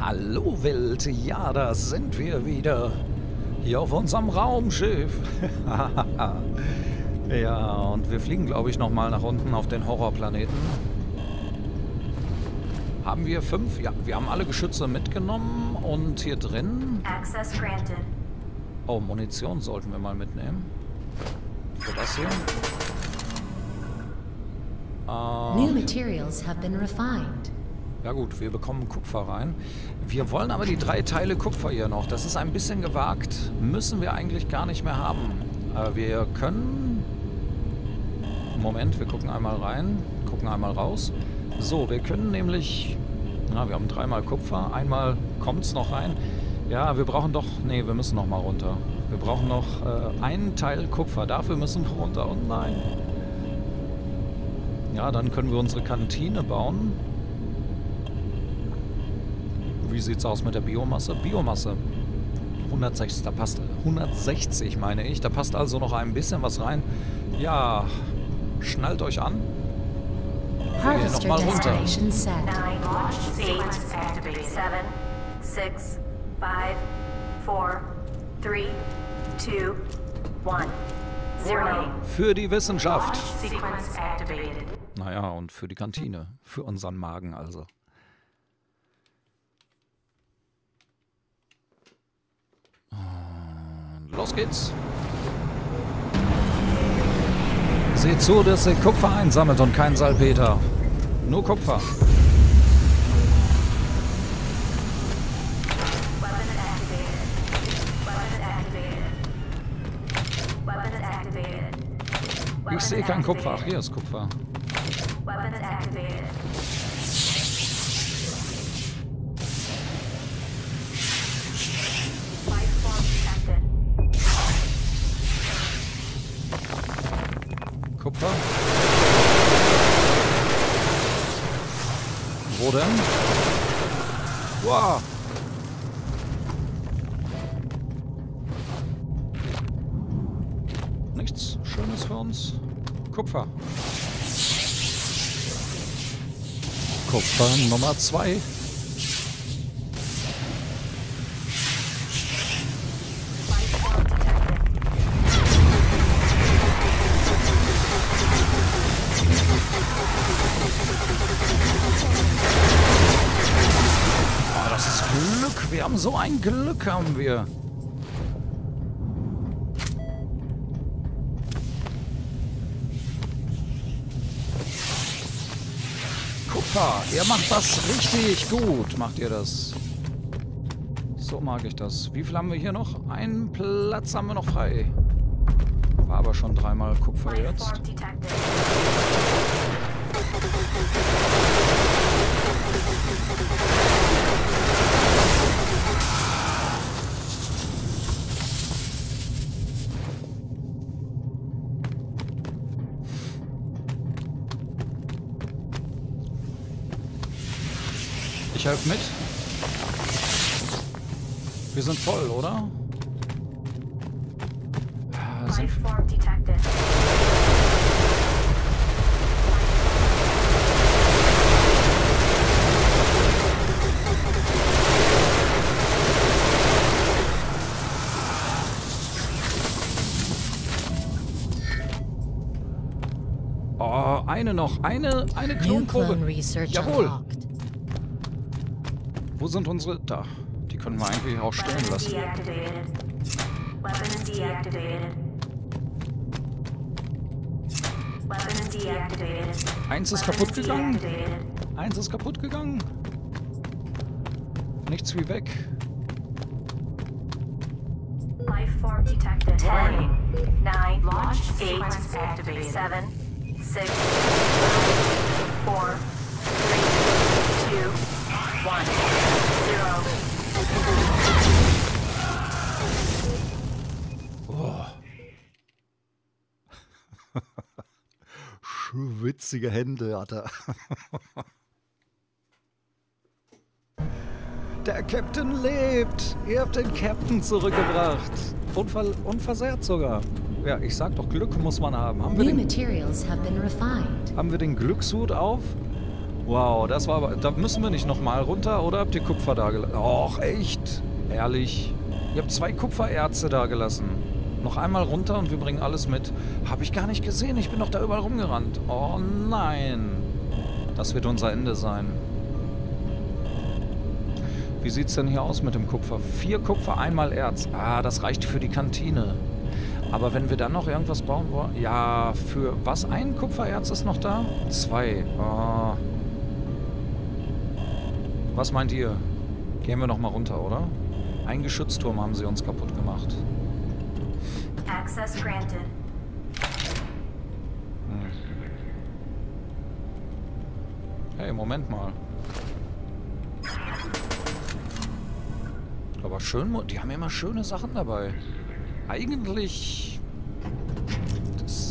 Hallo Welt, ja, da sind wir wieder. Hier auf unserem Raumschiff. ja, und wir fliegen, glaube ich, nochmal nach unten auf den Horrorplaneten. Haben wir fünf? Ja, wir haben alle Geschütze mitgenommen und hier drin... Access granted. Oh, Munition sollten wir mal mitnehmen. Für das hier. New materials have been refined. Ja gut, wir bekommen Kupfer rein. Wir wollen aber die drei Teile Kupfer hier noch. Das ist ein bisschen gewagt. Müssen wir eigentlich gar nicht mehr haben. Aber wir können... Moment, wir gucken einmal rein. Gucken einmal raus. So, wir können nämlich... Na, wir haben dreimal Kupfer. Einmal kommt es noch rein. Ja, wir brauchen doch... Nee, wir müssen noch mal runter. Wir brauchen noch äh, einen Teil Kupfer. Dafür müssen wir runter. Und nein. Ja, dann können wir unsere Kantine bauen. Wie sieht's aus mit der Biomasse? Biomasse. 160, da passt 160 meine ich. Da passt also noch ein bisschen was rein. Ja, schnallt euch an. Wir gehen noch Harvester mal runter. Für die Wissenschaft. Naja, und für die Kantine. Für unseren Magen also. Und los geht's. Seht zu, dass ihr Kupfer einsammelt und kein Salpeter. Nur Kupfer. Ich sehe kein Kupfer. Ach, hier ist Kupfer. oder? Wow. Nichts Schönes für uns. Kupfer. Kupfer Nummer 2. so ein Glück, haben wir. Kupfer, ihr macht das richtig gut, macht ihr das. So mag ich das. Wie viel haben wir hier noch? Einen Platz haben wir noch frei. War aber schon dreimal Kupfer jetzt. Helfe mit. Wir sind voll, oder? Ja, sind. Oh, eine noch. Eine, eine Klonprobe. Jawohl. Wo sind unsere... Da. Die können wir eigentlich auch stehen lassen. Eins ist kaputt gegangen. Eins ist kaputt gegangen. Nichts wie weg. Lifeform detected. 10, 9, launch, 8, 7, 6, 4, 3, 2, One. Zero. Witzige Hände hat er. Der Captain lebt. Ihr habt den Captain zurückgebracht. Unver unversehrt sogar. Ja, ich sag doch, Glück muss man haben. Haben wir den, haben wir den Glückshut auf? Wow, das war aber... Da müssen wir nicht nochmal runter, oder habt ihr Kupfer da gelassen? Och, echt? Ehrlich? Ihr habt zwei Kupfererze da gelassen. Noch einmal runter und wir bringen alles mit. Habe ich gar nicht gesehen. Ich bin doch da überall rumgerannt. Oh nein. Das wird unser Ende sein. Wie sieht es denn hier aus mit dem Kupfer? Vier Kupfer, einmal Erz. Ah, das reicht für die Kantine. Aber wenn wir dann noch irgendwas bauen wollen... Ja, für was? Ein Kupfererz ist noch da? Zwei. Oh. Was meint ihr? Gehen wir noch mal runter, oder? Ein Geschützturm haben sie uns kaputt gemacht. Access granted. Hey, Moment mal. Aber schön, die haben immer schöne Sachen dabei. Eigentlich...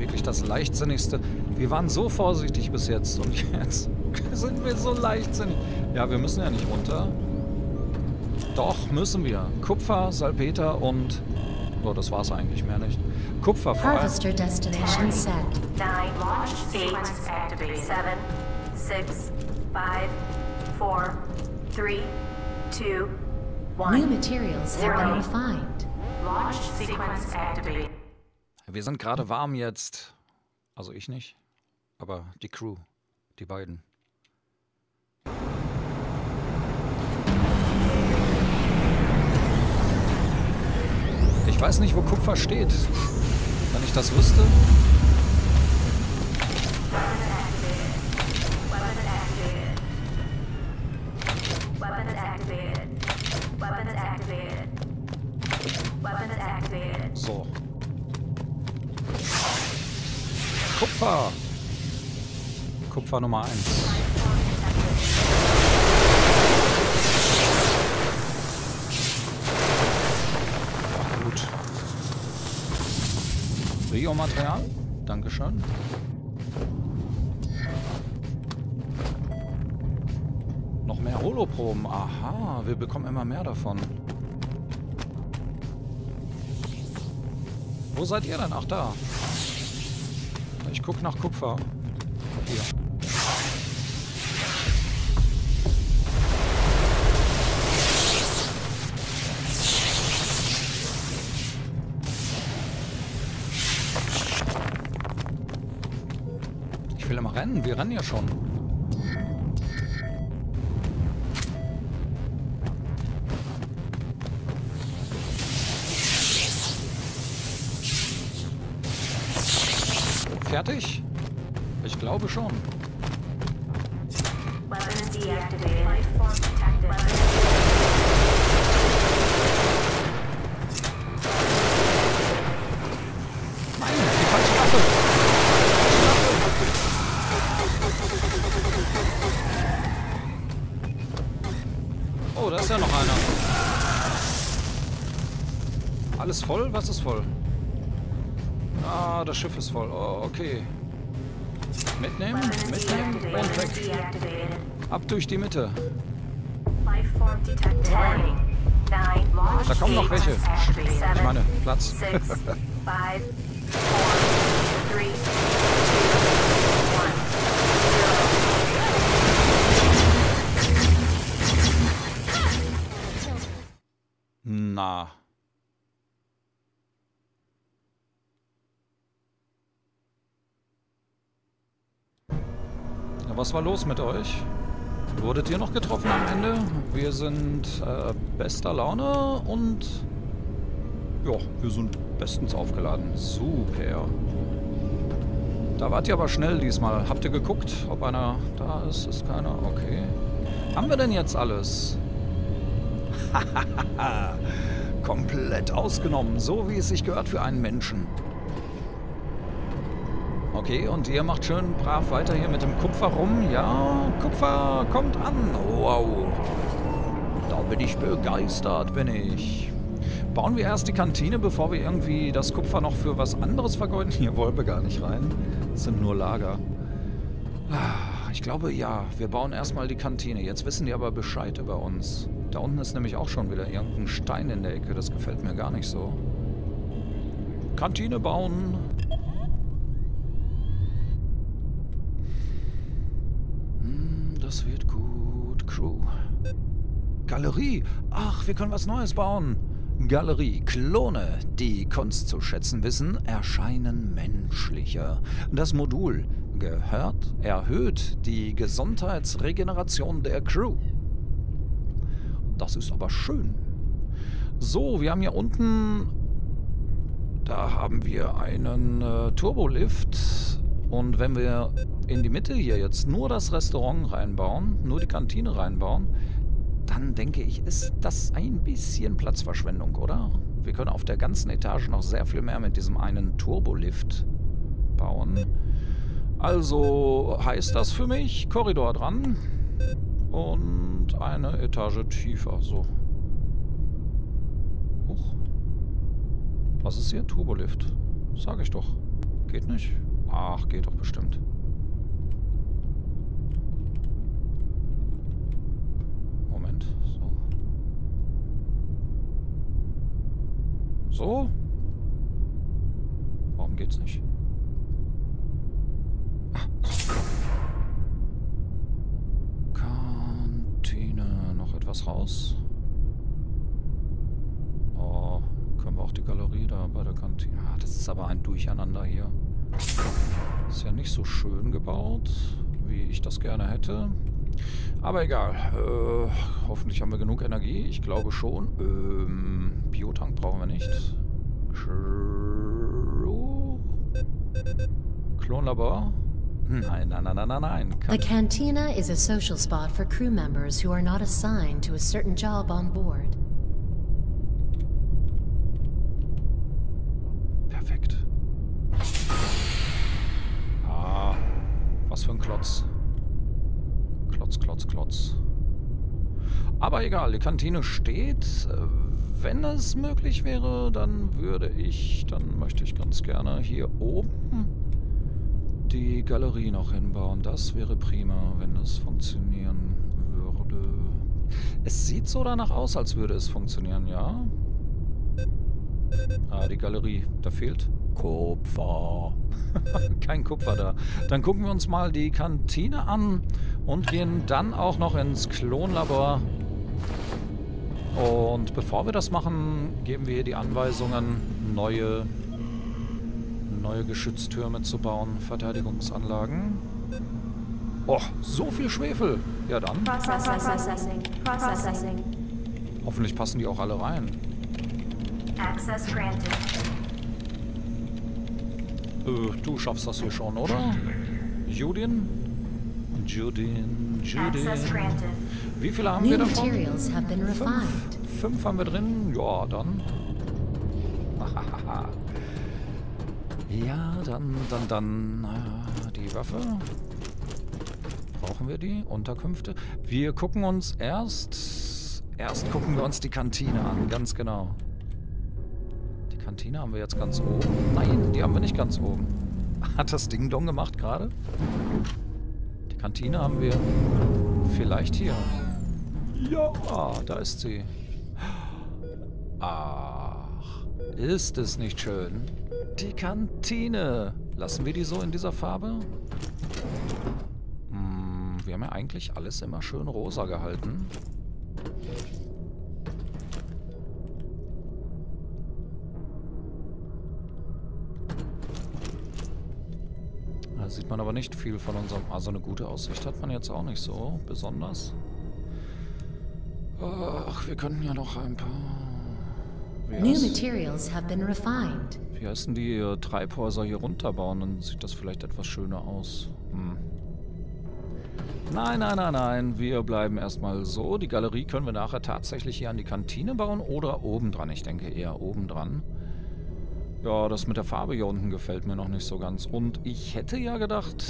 Wirklich das Leichtsinnigste. Wir waren so vorsichtig bis jetzt und jetzt sind wir so leichtsinnig. Ja, wir müssen ja nicht runter. Doch, müssen wir. Kupfer, Salpeter und... Oh, das war's eigentlich mehr nicht. Kupfer vor allem. Harvester destination set. Nine, launch sequence activated. Seven, six, five, four, three, two, New one. materials have been refined. Launch sequence activated. Wir sind gerade warm jetzt. Also ich nicht. Aber die Crew. Die beiden. Ich weiß nicht, wo Kupfer steht. Wenn ich das wüsste. Kupfer Nummer 1. Gut. Biomaterial. Dankeschön. Noch mehr Holoproben. Aha, wir bekommen immer mehr davon. Wo seid ihr denn? Ach, da. Ich guck nach Kupfer. Hier. Will immer rennen. Wir rennen ja schon. Fertig? Ich glaube schon. Weapons deactivated. Life form detected. Oh, da ist ja noch einer. Alles voll? Was ist voll? Ah, das Schiff ist voll. Oh, okay. Mitnehmen, mitnehmen und weg. Ab durch die Mitte. Da kommen noch welche. Ich meine, Platz. Na. Ja, was war los mit euch? Wurdet ihr noch getroffen am Ende? Wir sind äh, bester Laune und ja, wir sind bestens aufgeladen. Super. Da wart ihr aber schnell diesmal. Habt ihr geguckt, ob einer da ist? Ist keiner? Okay. Haben wir denn jetzt alles? Komplett ausgenommen, so wie es sich gehört für einen Menschen. Okay, und ihr macht schön brav weiter hier mit dem Kupfer rum. Ja, Kupfer kommt an. Wow. Da bin ich begeistert, bin ich. Bauen wir erst die Kantine, bevor wir irgendwie das Kupfer noch für was anderes vergeuden? Hier wollen wir gar nicht rein. Das sind nur Lager. Ah, Ich glaube ja, wir bauen erstmal die Kantine. Jetzt wissen die aber Bescheid über uns. Da unten ist nämlich auch schon wieder irgendein Stein in der Ecke. Das gefällt mir gar nicht so. Kantine bauen. Hm, das wird gut. Crew. Galerie. Ach, wir können was Neues bauen. Galerie. Klone, die Kunst zu schätzen wissen, erscheinen menschlicher. Das Modul gehört, erhöht die Gesundheitsregeneration der Crew. Das ist aber schön. So, wir haben hier unten... Da haben wir einen äh, Turbolift. Und wenn wir in die Mitte hier jetzt nur das Restaurant reinbauen, nur die Kantine reinbauen, dann denke ich, ist das ein bisschen Platzverschwendung, oder? Wir können auf der ganzen Etage noch sehr viel mehr mit diesem einen Turbolift bauen. Also heißt das für mich Korridor dran und eine Etage tiefer, so. Huch. Was ist hier? Turbolift. Sag ich doch. Geht nicht? Ach, geht doch bestimmt. Moment. So. So? Warum geht's nicht? Noch etwas raus? Oh, können wir auch die Galerie da bei der Kantine. Ah, das ist aber ein Durcheinander hier. Ist ja nicht so schön gebaut, wie ich das gerne hätte. Aber egal. Äh, hoffentlich haben wir genug Energie. Ich glaube schon. Ähm, Biotank brauchen wir nicht. Klonlabor? Nein, nein, nein, nein, nein. The cantina is a social spot for crew members who are not assigned to a certain job on board. Perfekt. Ah, was für ein Klotz. Klotz, Klotz, Klotz. Aber egal, die Kantine steht. Wenn es möglich wäre, dann würde ich, dann möchte ich ganz gerne hier oben die Galerie noch hinbauen. Das wäre prima, wenn das funktionieren würde. Es sieht so danach aus, als würde es funktionieren, ja? Ah, die Galerie. Da fehlt Kupfer. Kein Kupfer da. Dann gucken wir uns mal die Kantine an und gehen dann auch noch ins Klonlabor. Und bevor wir das machen, geben wir hier die Anweisungen, neue, neue Geschütztürme zu bauen, Verteidigungsanlagen. Oh, so viel Schwefel. Ja dann. Processing. Processing. Hoffentlich passen die auch alle rein. Access granted. Äh, du schaffst das hier schon, oder? Judin? Judin, Judin. Access granted. Wie viele haben New wir davon? Fünf. Fünf haben wir drin? Ja, dann. Ja, dann, dann, dann. äh, Die Waffe. Brauchen wir die? Unterkünfte? Wir gucken uns erst. Erst gucken wir uns die Kantine an, ganz genau. Die Kantine haben wir jetzt ganz oben. Nein, die haben wir nicht ganz oben. Hat das Ding Dong gemacht gerade? Die Kantine haben wir vielleicht hier. Ja, da ist sie. Ach, ist es nicht schön? Die Kantine. Lassen wir die so in dieser Farbe? Hm, wir haben ja eigentlich alles immer schön rosa gehalten. Da sieht man aber nicht viel von unserem... Also eine gute Aussicht hat man jetzt auch nicht so besonders. Ach, wir könnten ja noch ein paar... Wie, New materials have been refined. wie heißen die äh, Treibhäuser hier runterbauen? Dann sieht das vielleicht etwas schöner aus. Hm. Nein, nein, nein, nein. Wir bleiben erstmal so. Die Galerie können wir nachher tatsächlich hier an die Kantine bauen oder oben dran. Ich denke eher oben dran. Ja, das mit der Farbe hier unten gefällt mir noch nicht so ganz. Und ich hätte ja gedacht,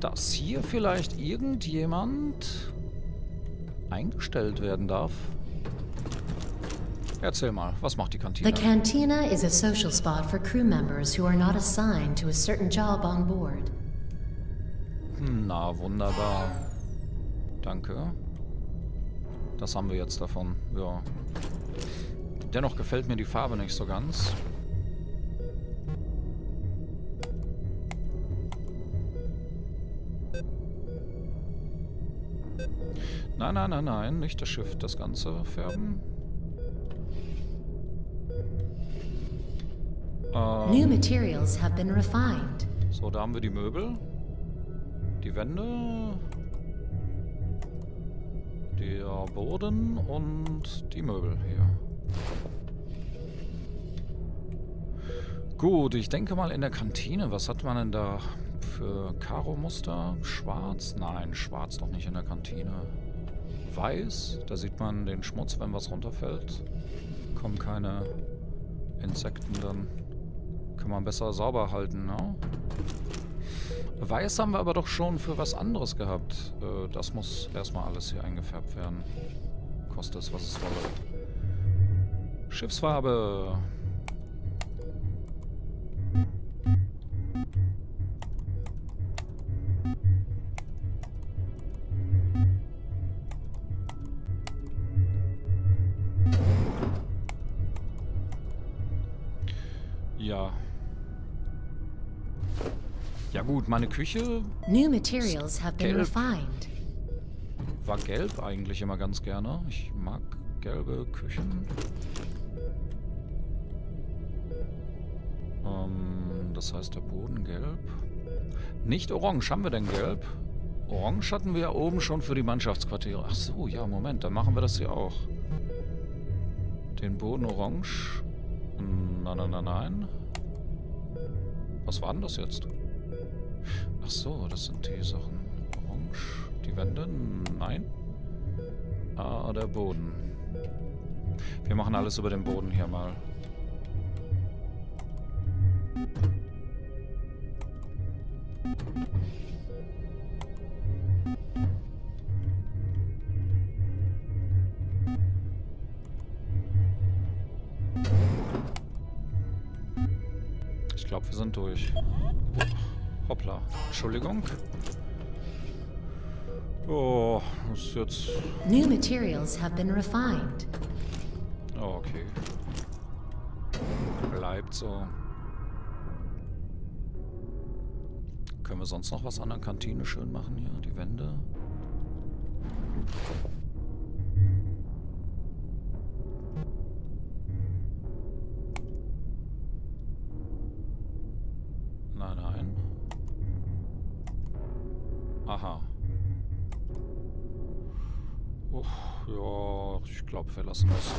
dass hier vielleicht irgendjemand eingestellt werden darf. Erzähl mal, was macht die Kantine? The cantina is a social spot for crew members who are not assigned to a certain job on board. Na, wunderbar. Danke. Das haben wir jetzt davon. Ja. Dennoch gefällt mir die Farbe nicht so ganz. Nein, nein, nein, nein, nicht das Schiff, das Ganze färben. New Ähm, materials have been refined. so, da haben wir die Möbel. Die Wände. Der Boden und die Möbel hier. Gut, ich denke mal in der Kantine. Was hat man denn da für Karo-Muster? Schwarz? Nein, schwarz doch nicht in der Kantine. Weiß? Da sieht man den Schmutz, wenn was runterfällt. Kommen keine Insekten dann. Kann man besser sauber halten, ne? Weiß haben wir aber doch schon für was anderes gehabt. Äh, das muss erstmal alles hier eingefärbt werden. Kostet es, was es wolle. Schiffsfarbe. Gut, meine Küche New materials have been refined. war gelb eigentlich immer ganz gerne. Ich mag gelbe Küchen. Ähm, das heißt der Boden gelb. Nicht orange, haben wir denn gelb? Orange hatten wir ja oben schon für die Mannschaftsquartiere. Ach so, ja, Moment, dann machen wir das hier auch. Den Boden orange. Nein, nein, nein, nein. Was war denn das jetzt? Ach so, das sind die Sachen. Orange. Die Wände? Nein. Ah, der Boden. Wir machen alles über den Boden hier mal. Ich glaube, wir sind durch. Hoppla. Entschuldigung. Oh, ist jetzt... New materials have been refined. Oh, okay. Bleibt so. Können wir sonst noch was an der Kantine schön machen hier? Die Wände? Aha. Uff, ja, ich glaube, wir lassen das so.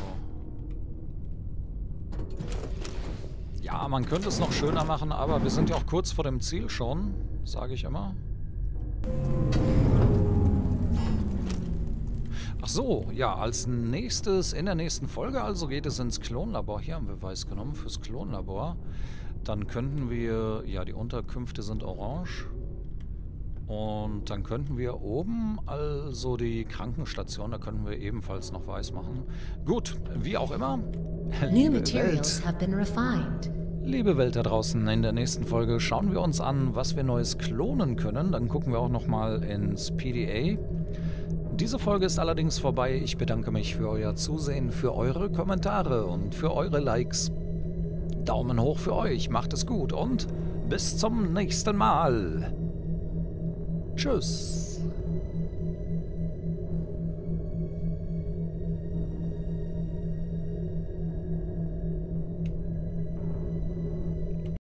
Ja, man könnte es noch schöner machen, aber wir sind ja auch kurz vor dem Ziel schon, sage ich immer. Ach so, ja, als nächstes, in der nächsten Folge also geht es ins Klonlabor. Hier haben wir weiß genommen fürs Klonlabor. Dann könnten wir, ja, die Unterkünfte sind orange. Und dann könnten wir oben, also die Krankenstation, da könnten wir ebenfalls noch weiß machen. Gut, wie auch immer. New materials have been refined. Liebe Welt da draußen, in der nächsten Folge schauen wir uns an, was wir Neues klonen können. Dann gucken wir auch nochmal ins PDA. Diese Folge ist allerdings vorbei. Ich bedanke mich für euer Zusehen, für eure Kommentare und für eure Likes. Daumen hoch für euch, macht es gut und bis zum nächsten Mal. Tschüss.